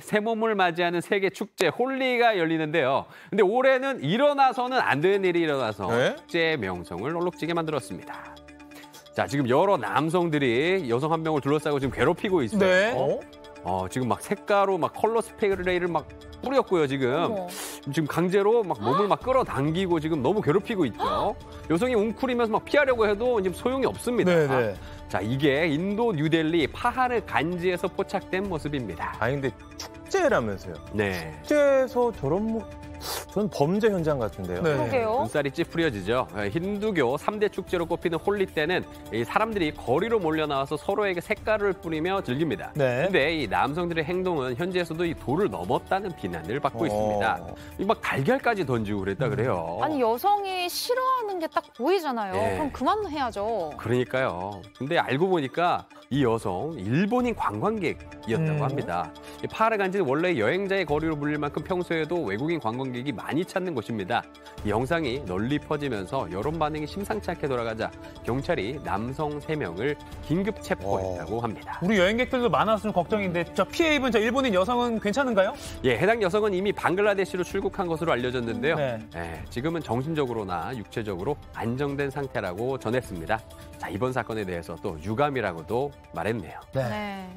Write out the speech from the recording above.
새 몸을 맞이하는 세계 축제 홀리가 열리는데요. 근데 올해는 일어나서는 안 되는 일이 일어나서 네? 축제의 명성을 얼룩지게 만들었습니다. 자, 지금 여러 남성들이 여성 한 명을 둘러싸고 지금 괴롭히고 있어요. 네. 어? 어, 지금 막 색가루, 막 컬러 스프레이를 막 뿌렸고요, 지금. 어머. 지금 강제로 막 몸을 막 끌어당기고 지금 너무 괴롭히고 있죠. 여성이 웅크리면서 막 피하려고 해도 지금 소용이 없습니다. 네네. 자, 이게 인도 뉴델리 파하르 간지에서 포착된 모습입니다. 아니 근데 축제라면서요. 네. 축제에서 저런 뭐 저는 범죄 현장 같은데요. 네. 그러게요. 눈살이 찌푸려지죠. 예, 힌두교 3대 축제로 꼽히는 홀리 때는 이 사람들이 거리로 몰려 나와서 서로에게 색깔을 뿌리며 즐깁니다. 네. 근데 이 남성들의 행동은 현지에서도 이 도를 넘었다는 비난을 받고 어. 있습니다. 이 막 달걀까지 던지고 그랬다 그래요. 아니 여성이 싫어하는 게 딱 보이잖아요. 네. 그럼 그만해야죠. 그러니까요. 근데 알고 보니까 이 여성 일본인 관광객이었다고 음. 합니다. 이 파르간지는 원래 여행자의 거리로 불릴 만큼 평소에도 외국인 관광객이 많이 찾는 곳입니다. 이 영상이 널리 퍼지면서 여론 반응이 심상치 않게 돌아가자 경찰이 남성 세명을 긴급 체포했다고 합니다. 우리 여행객들도 많았으면 걱정인데 저 피해 입은 저 일본인 여성은 괜찮은가요? 예, 해당 여성은 이미 방글라데시로 출국한 것으로 알려졌는데요. 네. 예, 지금은 정신적으로나 육체적으로 안정된 상태라고 전했습니다. 자, 이번 사건에 대해서 또 유감이라고도 말했네요. 네.